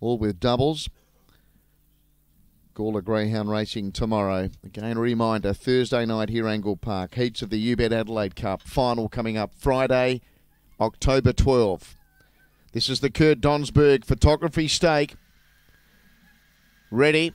all with doubles. Gawler Greyhound Racing tomorrow. Again, a reminder Thursday night here, Angle Park. Heats of the UBET Adelaide Cup. Final coming up Friday, October 12. This is the Kurt Donsberg Photography Stake. Ready.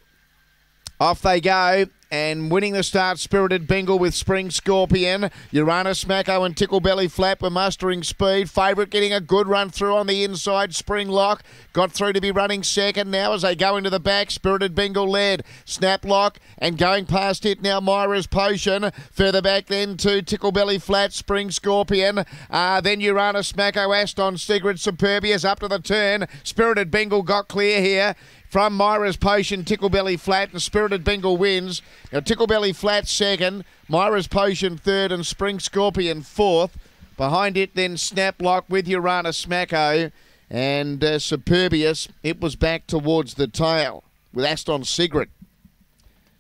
Off they go. And winning the start, Spirited Bengal with Spring Scorpion. Uranus, Smacko and Tickle Belly Flap were mustering speed. Favourite getting a good run through on the inside. Spring Lock got through to be running second now as they go into the back. Spirited Bengal led. Snap Lock and going past it now. Myra's Potion. Further back then to Tickle Belly Flat, Spring Scorpion. Uh, then Uranus, Smacko, Aston, Sigrid, Superbius up to the turn. Spirited Bengal got clear here from Myra's Potion, Ticklebelly Flat, and Spirited Bengal wins. Now, Ticklebelly Flat second, Myra's Potion third, and Spring Scorpion fourth. Behind it, then Snaplock with Uranus Smacko and uh, Superbius. It was back towards the tail with Aston Sigrid.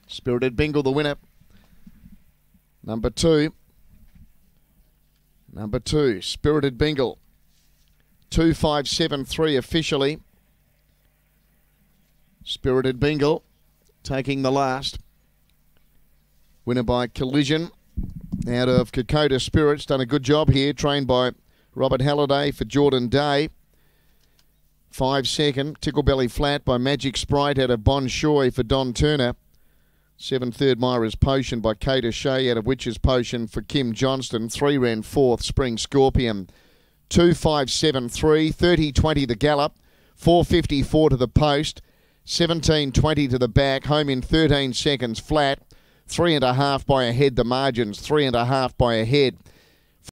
Spirited Bengal the winner. Number two. Number two, Spirited Bengal. 2573 officially. Spirited Bengal taking the last. Winner by Collision out of Kokoda Spirits. Done a good job here. Trained by Robert Halliday for Jordan Day. Five second. Tickle Belly Flat by Magic Sprite out of Bon Shoy for Don Turner. Seven third Myra's Potion by Kate O'Shea out of Witch's Potion for Kim Johnston. Three ran fourth. Spring Scorpion. Two five seven three. Thirty twenty the gallop. Four fifty four to the post. 17.20 to the back, home in 13 seconds flat. Three and a half by a head, the margins, three and a half by a head.